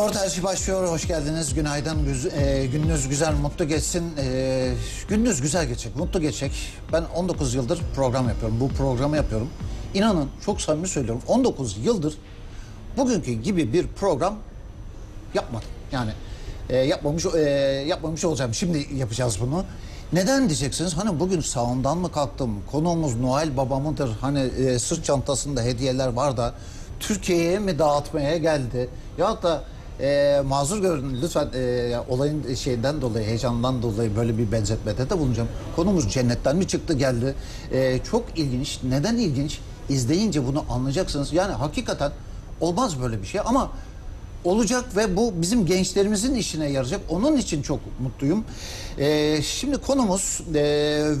Doğru tercih başlıyor. Hoş geldiniz. Günaydın. Güz- e, gününüz güzel, mutlu geçsin. E, gününüz güzel geçecek, mutlu geçecek. Ben 19 yıldır program yapıyorum. Bu programı yapıyorum. İnanın çok samimi söylüyorum. 19 yıldır bugünkü gibi bir program yapmadım. Yani e, yapmamış e, yapmamış olacağım. Şimdi yapacağız bunu. Neden diyeceksiniz? Hani bugün sağımdan mı kalktım? Konuğumuz Noel Baba mıdır? Hani e, sırt çantasında hediyeler var da Türkiye'ye mi dağıtmaya geldi? Ya da e, mazur görün lütfen e, olayın şeyinden dolayı, heyecandan dolayı böyle bir benzetmede de bulunacağım. Konumuz cennetten mi çıktı geldi? E, çok ilginç. Neden ilginç? İzleyince bunu anlayacaksınız. Yani hakikaten olmaz böyle bir şey ama olacak ve bu bizim gençlerimizin işine yarayacak. Onun için çok mutluyum. Ee, şimdi konumuz e,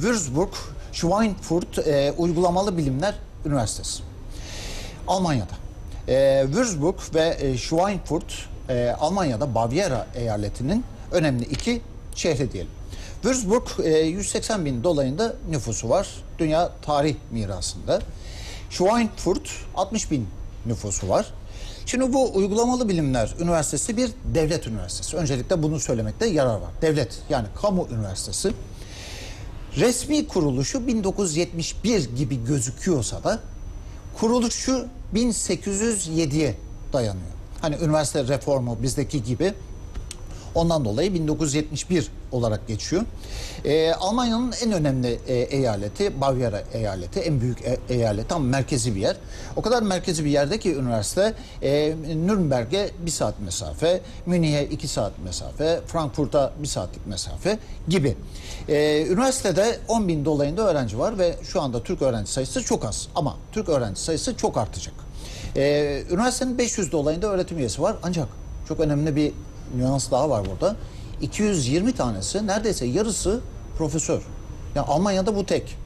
Würzburg Schweinfurt e, Uygulamalı Bilimler Üniversitesi. Almanya'da. E, Würzburg ve e, Schweinfurt e, Almanya'da Bavyera eyaletinin önemli iki şehri diyelim. Würzburg e, 180 bin dolayında nüfusu var. Dünya tarih mirasında. Schweinfurt 60 bin nüfusu var. Şimdi bu Uygulamalı Bilimler Üniversitesi bir devlet üniversitesi. Öncelikle bunu söylemekte yarar var. Devlet yani kamu üniversitesi. Resmi kuruluşu 1971 gibi gözüküyorsa da kuruluşu 1807'ye dayanıyor. Hani üniversite reformu bizdeki gibi Ondan dolayı 1971 olarak geçiyor. Ee, Almanya'nın en önemli e, eyaleti Bavyera eyaleti, en büyük e- eyaleti ama merkezi bir yer. O kadar merkezi bir yerde ki üniversite e, Nürnberg'e bir saat mesafe, Münih'e iki saat mesafe, Frankfurt'a bir saatlik mesafe gibi. Ee, üniversitede 10 bin dolayında öğrenci var ve şu anda Türk öğrenci sayısı çok az ama Türk öğrenci sayısı çok artacak. Ee, üniversitenin 500 dolayında öğretim üyesi var ancak çok önemli bir nüans daha var burada. 220 tanesi neredeyse yarısı profesör. Yani Almanya'da bu tek.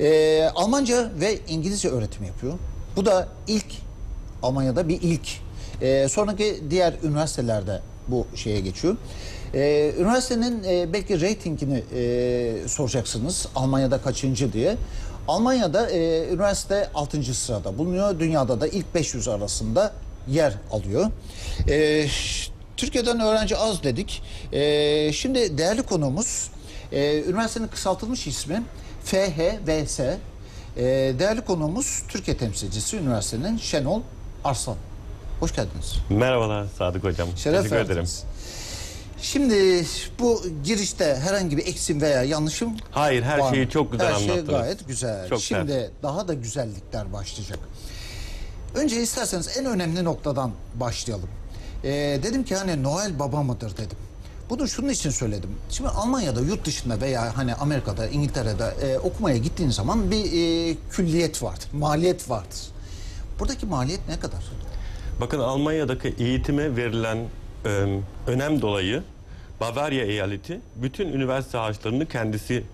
Ee, Almanca ve İngilizce öğretim yapıyor. Bu da ilk Almanya'da bir ilk. Ee, sonraki diğer üniversitelerde bu şeye geçiyor. Ee, üniversitenin e, belki reytingini e, soracaksınız. Almanya'da kaçıncı diye. Almanya'da e, üniversite 6. sırada bulunuyor. Dünyada da ilk 500 arasında yer alıyor. Ee, Türkiye'den öğrenci az dedik. Ee, şimdi değerli konuğumuz e, üniversitenin kısaltılmış ismi FHVS. Ee, değerli konuğumuz Türkiye temsilcisi üniversitenin Şenol Arslan. Hoş geldiniz. Merhabalar Sadık Hocam. Şeref Teşekkür ederim. Şimdi bu girişte herhangi bir eksim veya yanlışım Hayır her var şeyi çok güzel Her şey anlattınız. gayet güzel. Çok Şimdi güzel. daha da güzellikler başlayacak. Önce isterseniz en önemli noktadan başlayalım. Ee, dedim ki hani Noel Baba mıdır dedim. Bunu şunun için söyledim. Şimdi Almanya'da, yurt dışında veya hani Amerika'da, İngiltere'de e, okumaya gittiğin zaman bir e, külliyet vardır, maliyet vardır. Buradaki maliyet ne kadar? Bakın Almanya'daki eğitime verilen e, önem dolayı Bavarya eyaleti bütün üniversite harçlarını kendisi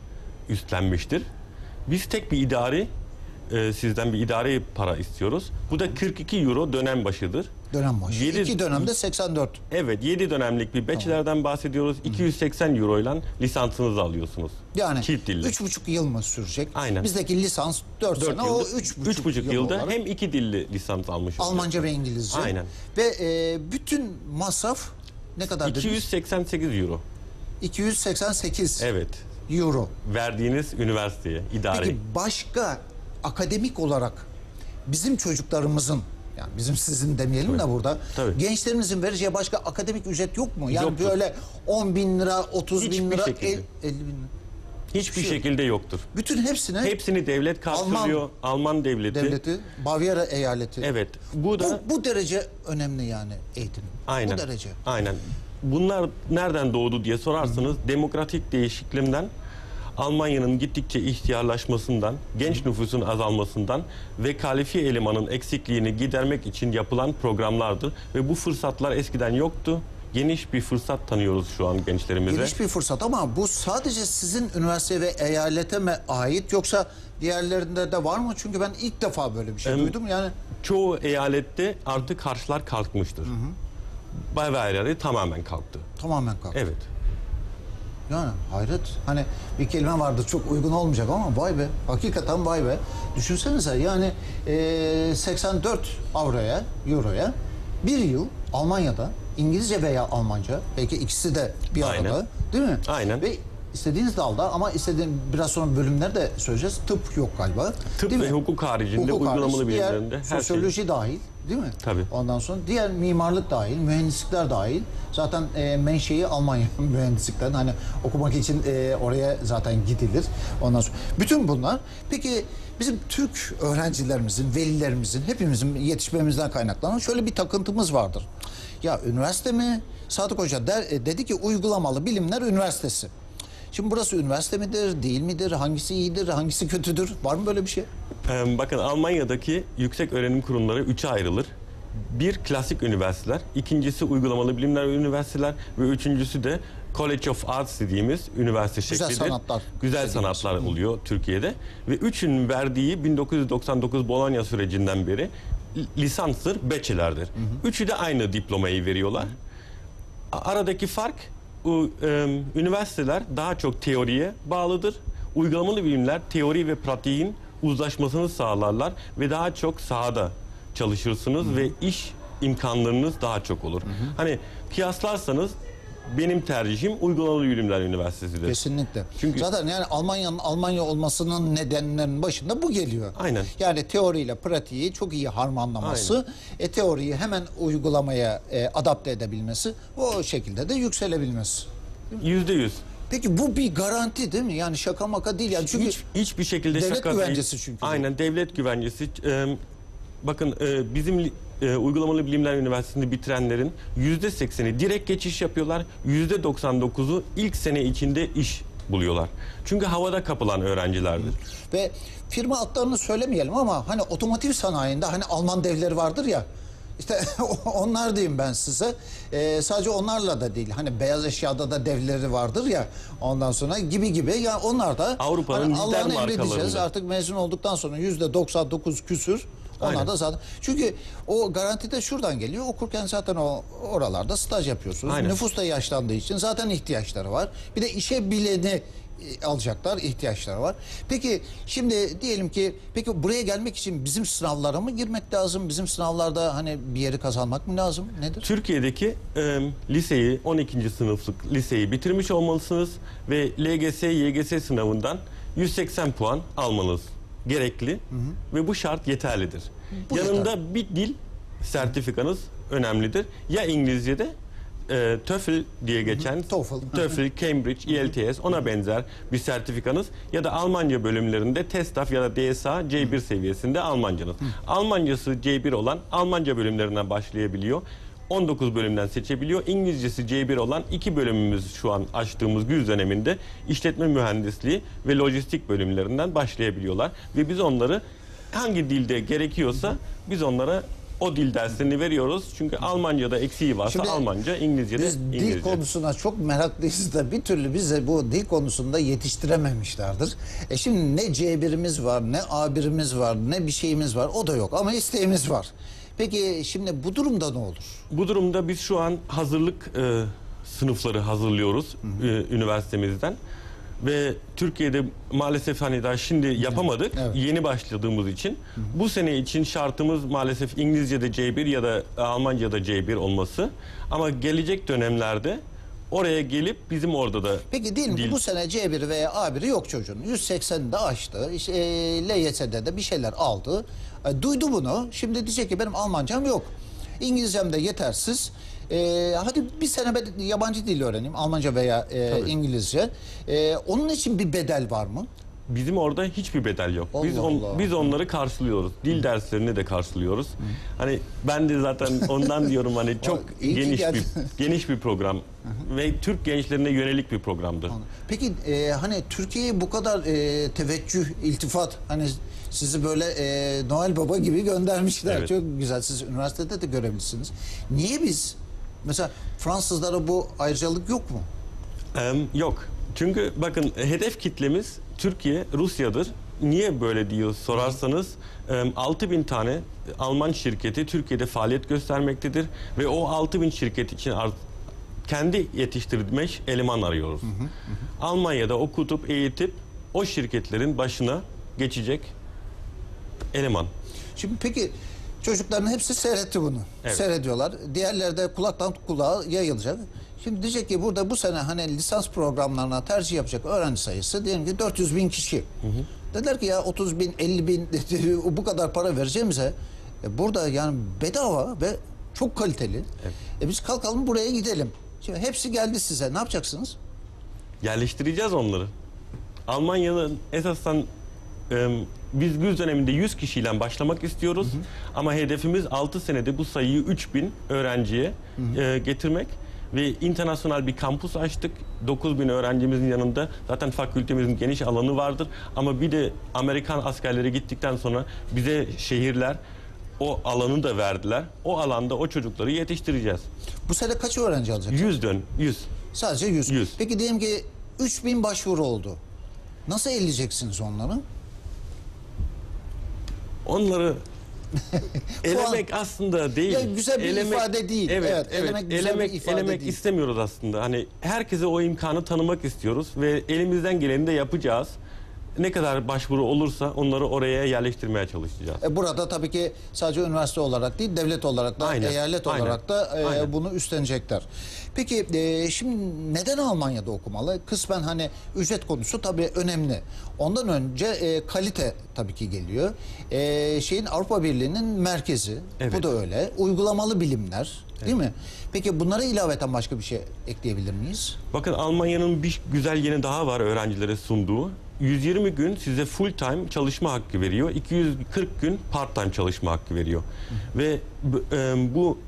üstlenmiştir. Biz tek bir idari e, sizden bir idari para istiyoruz. Bu da 42 euro dönem başıdır. Dönem başı. Yedi- İki dönemde 84. Evet 7 dönemlik bir bachelor'dan bahsediyoruz. 280 euro ile lisansınızı alıyorsunuz. Yani Çift üç buçuk yıl mı sürecek? Aynen. Bizdeki lisans dört, 4 sene, o buçuk, üç buçuk yıl yılda olarak. hem iki dilli lisans almış. Almanca ve İngilizce. Aynen. Ve e, bütün masraf ne kadar dediniz? 288 euro. 288 Evet. euro. Verdiğiniz üniversiteye idari. Peki başka akademik olarak bizim çocuklarımızın yani bizim sizin demeyelim de burada Tabii. gençlerimizin vereceği başka akademik ücret yok mu? Yani Yoktur. böyle 10 bin lira, 30 bin Hiçbir lira, şekilde. el- 50 bin lira. Hiçbir Şey- şekilde yoktur. Bütün hepsine Hepsini devlet karşılıyor. Alman, devleti. devleti, Bavyera eyaleti. Evet. Bu da Bu, bu derece önemli yani eğitim. aynen. Bu derece. Aynen. Bunlar nereden doğdu diye sorarsanız demokratik değişiklimden Almanya'nın gittikçe ihtiyarlaşmasından, genç nüfusun azalmasından ve kalifiye elemanın eksikliğini gidermek için yapılan programlardır. Ve bu fırsatlar eskiden yoktu. Geniş bir fırsat tanıyoruz şu an gençlerimize. Geniş bir fırsat ama bu sadece sizin üniversite ve eyalete mi ait yoksa diğerlerinde de var mı? Çünkü ben ilk defa böyle bir şey Em, duydum. Yani Çoğu eyalette artık harçlar kalkmıştır. Bavarya'da tamamen kalktı. tamamen kalktı. Evet. Yani hayret. Hani bir kelime vardı çok uygun olmayacak ama vay be. Hakikaten vay be. Düşünsenize yani e, 84 avroya, euroya bir yıl Almanya'da İngilizce veya Almanca. Belki ikisi de bir arada. Aynen. Değil mi? Aynen. Ve istediğiniz dalda ama istediğin biraz sonra bölümler de söyleyeceğiz. Tıp yok galiba. Tıp Değil ve mi? hukuk haricinde Hukuk uygulamalı bilimlerinde her şey. sosyoloji dahil değil mi? Tabii. Ondan sonra diğer mimarlık dahil, mühendislikler dahil. Zaten e, menşei Almanya mühendislikten. Hani okumak için e, oraya zaten gidilir. Ondan sonra bütün bunlar. Peki bizim Türk öğrencilerimizin, velilerimizin, hepimizin yetişmemizden kaynaklanan şöyle bir takıntımız vardır. Ya üniversite mi? Sadık Hoca der, e, dedi ki uygulamalı bilimler üniversitesi. Şimdi burası üniversite midir, değil midir? Hangisi iyidir, hangisi kötüdür? Var mı böyle bir şey? Ee, bakın Almanya'daki yüksek öğrenim kurumları üçe ayrılır. Bir klasik üniversiteler, ikincisi uygulamalı bilimler üniversiteler ve üçüncüsü de College of Arts dediğimiz üniversite Güzel şeklidir. sanatlar Güzel dediğimiz. sanatlar oluyor Türkiye'de ve üçünün verdiği 1999 Bologna sürecinden beri lisanstır, bachelor'dır. Üçü de aynı diplomayı veriyorlar. Aradaki fark üniversiteler daha çok teoriye bağlıdır. Uygulamalı bilimler teori ve pratiğin uzlaşmasını sağlarlar ve daha çok sahada çalışırsınız ve iş imkanlarınız daha çok olur. Hani kıyaslarsanız benim tercihim Uygulamalı Bilimler Üniversitesi'dir. Kesinlikle. Çünkü- Zaten yani Almanya'nın Almanya olmasının nedenlerinin başında bu geliyor. Aynen. Yani teoriyle pratiği çok iyi harmanlaması, e, teoriyi hemen uygulamaya e, adapte edebilmesi, o şekilde de yükselebilmesi. Yüzde yüz. Peki bu bir garanti değil mi? Yani şaka maka değil yani çünkü Hiç, hiçbir şekilde devlet şaka güvencesi değil. çünkü. Aynen devlet güvencesi. Ee, bakın e, bizim e, Uygulamalı Bilimler Üniversitesi'nde bitirenlerin yüzde sekseni direkt geçiş yapıyorlar. Yüzde 99'u ilk sene içinde iş buluyorlar. Çünkü havada kapılan öğrencilerdir. ve firma adlarını söylemeyelim ama hani otomotiv sanayinde hani Alman devleri vardır ya işte onlar diyeyim ben size. Ee, sadece onlarla da değil. Hani beyaz eşyada da devleri vardır ya. Ondan sonra gibi gibi. Ya onlar da Avrupa'nın hani Allah'ın markalarında. Artık mezun olduktan sonra yüzde 99 küsür. Onlar Aynen. da zaten. Çünkü o garanti de şuradan geliyor. Okurken zaten o oralarda staj yapıyorsunuz. Aynen. Nüfus da yaşlandığı için zaten ihtiyaçları var. Bir de işe bileni e, alacaklar, ihtiyaçları var. Peki şimdi diyelim ki peki buraya gelmek için bizim sınavlara mı girmek lazım? Bizim sınavlarda hani bir yeri kazanmak mı lazım? Nedir? Türkiye'deki e, liseyi 12. sınıflık liseyi bitirmiş olmalısınız ve LGS YGS sınavından 180 puan almanız gerekli ve bu şart yeterlidir. Bu Yanında bir dil sertifikanız önemlidir. Ya İngilizce'de e, TOEFL diye geçen TOEFL. TOEFL, Cambridge, ELTS ona benzer bir sertifikanız ya da Almanca bölümlerinde TESTAF ya da DSA C1 seviyesinde Almancanız. Almancası C1 olan Almanca bölümlerinden başlayabiliyor. 19 bölümden seçebiliyor. İngilizcesi C1 olan iki bölümümüz şu an açtığımız güz döneminde işletme mühendisliği ve lojistik bölümlerinden başlayabiliyorlar. Ve biz onları hangi dilde gerekiyorsa biz onlara o dil derslerini veriyoruz. Çünkü Almanca'da eksiği varsa Şimdi Almanca, İngilizce'de Biz İngilizce. dil konusuna çok meraklıyız da bir türlü bize bu dil konusunda yetiştirememişlerdir. E şimdi ne C1'imiz var, ne A1'imiz var, ne bir şeyimiz var. O da yok ama isteğimiz var. Peki şimdi bu durumda ne olur? Bu durumda biz şu an hazırlık e, sınıfları hazırlıyoruz e, üniversitemizden. Ve Türkiye'de maalesef hani daha şimdi yapamadık Evet. yeni başladığımız için. Bu sene için şartımız maalesef İngilizce'de C1 ya da Almanca'da C1 olması. Ama gelecek dönemlerde oraya gelip bizim orada da Peki diyelim ki dil- bu sene C1 veya A1'i yok çocuğun. 180'de açtı. İşte, e, LYS'de de bir şeyler aldı. E, duydu bunu. Şimdi diyecek ki benim Almancam yok. İngilizcem de yetersiz. E, hadi bir sene ben yabancı dil öğreneyim. Almanca veya e, İngilizce. E, onun için bir bedel var mı? Bizim orada hiçbir bedel yok. biz Allah on- Allah. biz onları karşılıyoruz. Dil derslerini de karşılıyoruz. Hani ben de zaten ondan diyorum hani çok iyi ki geniş geldin. bir geniş bir program ve Türk gençlerine yönelik bir programdır. Peki e, hani Türkiye'ye bu kadar e, teveccüh, iltifat hani sizi böyle e, Noel Baba gibi göndermişler. Evet. Çok güzel. Siz üniversitede de görebilirsiniz. Niye biz mesela Fransızlara bu ayrıcalık yok mu? Em, yok. Çünkü bakın hedef kitlemiz Türkiye, Rusya'dır. Niye böyle diyor sorarsanız em, 6000 tane Alman şirketi Türkiye'de faaliyet göstermektedir ve o 6000 şirket için kendi yetiştirmiş eleman arıyoruz. Almanya'da okutup eğitip o şirketlerin başına geçecek eleman. Şimdi peki Çocukların hepsi seyretti bunu. Evet. Seyrediyorlar. Diğerleri de kulaktan kulağa yayılacak. Şimdi diyecek ki burada bu sene hani lisans programlarına tercih yapacak öğrenci sayısı diyelim ki 400 bin kişi. Dediler ki ya 30 bin 50 bin bu kadar para vereceğimize e, burada yani bedava ve çok kaliteli. E biz kalkalım buraya gidelim. Şimdi hepsi geldi size. Ne yapacaksınız? Yerleştireceğiz onları. Almanya'nın esasen e, biz güz döneminde 100 kişiyle başlamak istiyoruz. Ama hedefimiz 6 senede bu sayıyı 3000 öğrenciye e, getirmek. Ve internasyonel bir kampus açtık. 9000 öğrencimizin yanında zaten fakültemizin geniş alanı vardır. Ama bir de Amerikan askerleri gittikten sonra bize şehirler o alanı da verdiler. O alanda o çocukları yetiştireceğiz. Bu sene kaç öğrenci alacak? 100 dön, 100. Sadece 100. 100. Peki diyelim ki 3000 başvuru oldu. Nasıl elleyeceksiniz onları? Onları elemek aslında değil. Ya güzel bir ifade değil. Evet, Evet, evet. elemek güzel bir elemek, ifade elemek değil. istemiyoruz aslında. Hani herkese o imkanı tanımak istiyoruz ve elimizden geleni de yapacağız. Ne kadar başvuru olursa onları oraya yerleştirmeye çalışacağız. E burada tabii ki sadece üniversite olarak değil, devlet olarak da, Aynen, eyalet aynen, olarak da e, aynen. bunu üstlenecekler. Peki e, şimdi neden Almanya'da okumalı? Kısmen hani ücret konusu tabii önemli. Ondan önce e, kalite tabii ki geliyor. E, şeyin Avrupa Birliği'nin merkezi. Bu Evet. da öyle. Uygulamalı bilimler, değil mi? Peki bunlara ilaveten başka bir şey ekleyebilir miyiz? Bakın Almanya'nın bir güzel yeni daha var öğrencilere sunduğu. 120 gün size full time çalışma hakkı veriyor. 240 gün part time çalışma hakkı veriyor. Ve bu,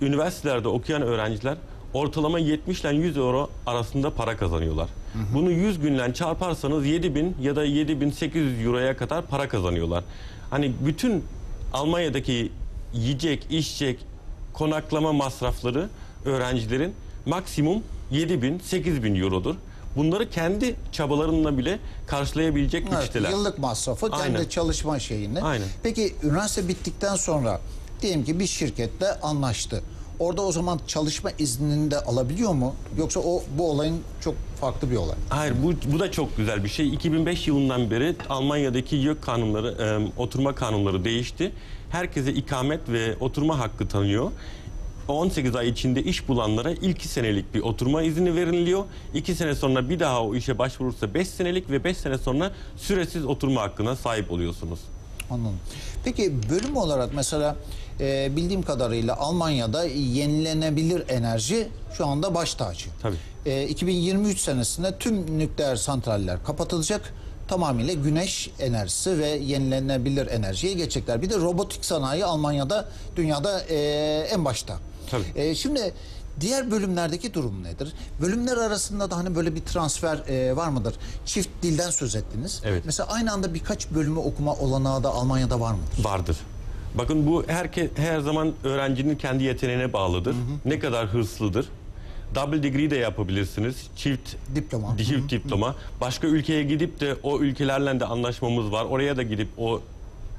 üniversitelerde okuyan öğrenciler ortalama 70 ile 100 euro arasında para kazanıyorlar. Bunu 100 günle çarparsanız 7000 ya da 7800 euroya kadar para kazanıyorlar. Hani bütün Almanya'daki yiyecek, içecek, konaklama masrafları öğrencilerin maksimum 7 bin, 8 bin eurodur. Bunları kendi çabalarınla bile karşılayabilecek Evet, güçteler. yıllık masrafı kendi Aynen. çalışma şeyini. Aynen. Peki üniversite bittikten sonra diyelim ki bir şirketle anlaştı. Orada o zaman çalışma iznini de alabiliyor mu? Yoksa o bu olayın çok farklı bir olay. Hayır bu, bu da çok güzel bir şey. 2005 yılından beri Almanya'daki YÖK kanunları, e, oturma kanunları değişti. Herkese ikamet ve oturma hakkı tanıyor. 18 ay içinde iş bulanlara ilk senelik bir oturma izni veriliyor. 2 sene sonra bir daha o işe başvurursa 5 senelik ve 5 sene sonra süresiz oturma hakkına sahip oluyorsunuz. Anladım. Peki bölüm olarak mesela e, bildiğim kadarıyla Almanya'da yenilenebilir enerji şu anda baş tacı. Tabii. E, 2023 senesinde tüm nükleer santraller kapatılacak. Tamamıyla güneş enerjisi ve yenilenebilir enerjiye geçecekler. Bir de robotik sanayi Almanya'da dünyada e, en başta. Tabii. E, şimdi diğer bölümlerdeki durum nedir? Bölümler arasında da hani böyle bir transfer e, var mıdır? Çift dilden söz ettiniz. Evet. Mesela aynı anda birkaç bölümü okuma olanağı da Almanya'da var mıdır? Vardır. Bakın bu herke, her zaman öğrencinin kendi yeteneğine bağlıdır. Ne kadar hırslıdır. Double degree de yapabilirsiniz. Çift Diploma. çift diploma. Başka ülkeye gidip de o ülkelerle de anlaşmamız var. Oraya da gidip o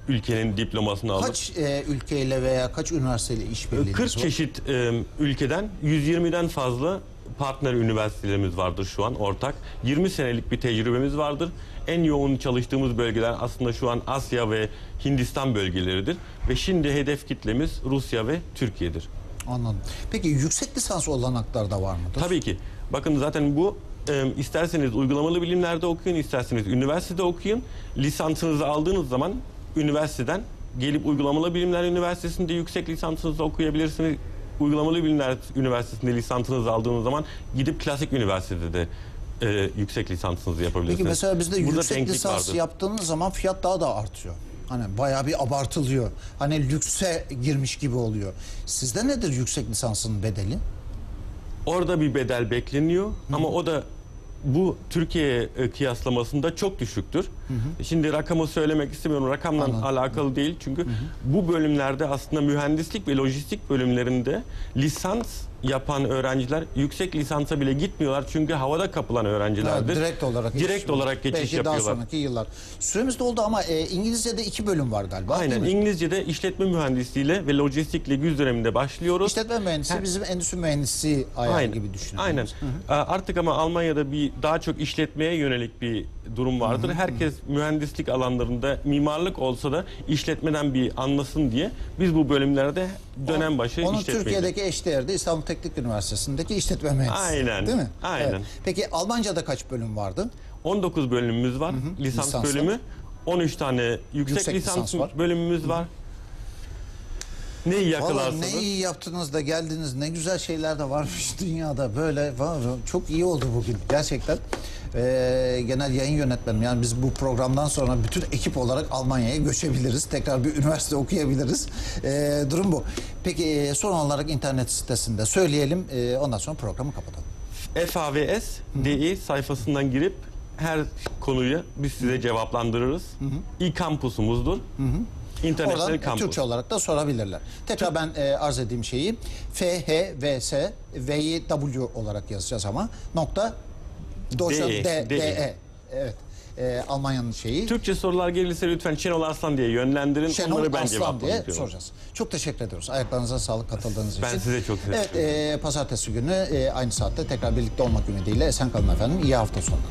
ülkenin diplomasını alıp Kaç e, ülkeyle veya kaç üniversiteyle işbirliğiniz 40 var? çeşit e, ülkeden 120'den fazla partner üniversitelerimiz vardır şu an ortak. 20 senelik bir tecrübemiz vardır. En yoğun çalıştığımız bölgeler aslında şu an Asya ve Hindistan bölgeleridir. Ve şimdi hedef kitlemiz Rusya ve Türkiye'dir. Anladım. Peki yüksek lisans olanakları da var mıdır? Tabii ki. Bakın zaten bu e, isterseniz uygulamalı bilimlerde okuyun, isterseniz üniversitede okuyun. Lisansınızı aldığınız zaman üniversiteden gelip uygulamalı bilimler üniversitesinde yüksek lisansınızı okuyabilirsiniz. Uygulamalı bilimler üniversitesinde lisansınızı aldığınız zaman gidip klasik üniversitede de e, yüksek lisansınızı yapabilirsiniz. Peki mesela bizde Burada yüksek lisans vardır. yaptığınız zaman fiyat daha da artıyor. Hani bayağı bir abartılıyor. Hani lükse girmiş gibi oluyor. Sizde nedir yüksek lisansın bedeli? Orada bir bedel bekleniyor ama o da bu Türkiye e, kıyaslamasında çok düşüktür. Şimdi rakamı söylemek istemiyorum. Rakamla Anladım. alakalı değil çünkü bu bölümlerde aslında mühendislik ve lojistik bölümlerinde lisans yapan öğrenciler yüksek lisansa bile gitmiyorlar çünkü havada kapılan öğrencilerdir. direkt olarak direkt geçiş- olarak geçiş Belki yapıyorlar. daha sonraki yıllar. Süremiz doldu ama e, İngilizce'de iki bölüm var galiba. Aynen? İngilizce'de işletme mühendisliğiyle ve lojistikle güz döneminde başlıyoruz. İşletme mühendisi bizim endüstri mühendisi ayağı Aynen. gibi düşünün. Aynen. Ee, Artık ama Almanya'da bir daha çok işletmeye yönelik bir durum vardır. Herkes mühendislik alanlarında mimarlık olsa da işletmeden bir anlasın diye biz bu bölümlerde dönem başı Onun işletmeyi. Türkiye'deki eşdeğeri de İstanbul Teknik Üniversitesi'ndeki işletme mühendisi. Aynen, Değil mi? aynen. Peki Almanca'da kaç bölüm vardı? 19 bölümümüz var. Lisans Lisanslı. bölümü. 13 tane yüksek, Yüksek lisans, lisans var. bölümümüz var. Neyi Vallahi yakalarsanız. ne iyi yaptınız da geldiniz. Ne güzel şeyler de varmış dünyada. Böyle var. Çok iyi oldu bugün gerçekten. Ee, genel yayın yönetmenim. Yani biz bu programdan sonra bütün ekip olarak Almanya'ya göçebiliriz. Tekrar bir üniversite okuyabiliriz. Ee, durum bu. Peki e, son olarak internet sitesinde söyleyelim. Ee, ondan sonra programı kapatalım. FAVS.de sayfasından girip her konuyu biz size cevaplandırırız. İ-kampusumuzdur. İnternetten Oradan e, kampus. Türkçe olarak da sorabilirler. Tekrar ben e, arz edeyim şeyi. FHVS V'yi W olarak yazacağız ama nokta Deutschland DE, D, DE. DE. Evet. E, Almanya'nın şeyi. Türkçe sorular gelirse lütfen Şenol Arslan diye yönlendirin. Şenol Onları ben Arslan diye soracağız. Çok teşekkür ediyoruz. Ayaklarınıza sağlık katıldığınız Ben için. size çok teşekkür Evet, e, pazartesi günü e, aynı saatte tekrar birlikte olmak ümidiyle esen kalın efendim. İyi hafta sonları.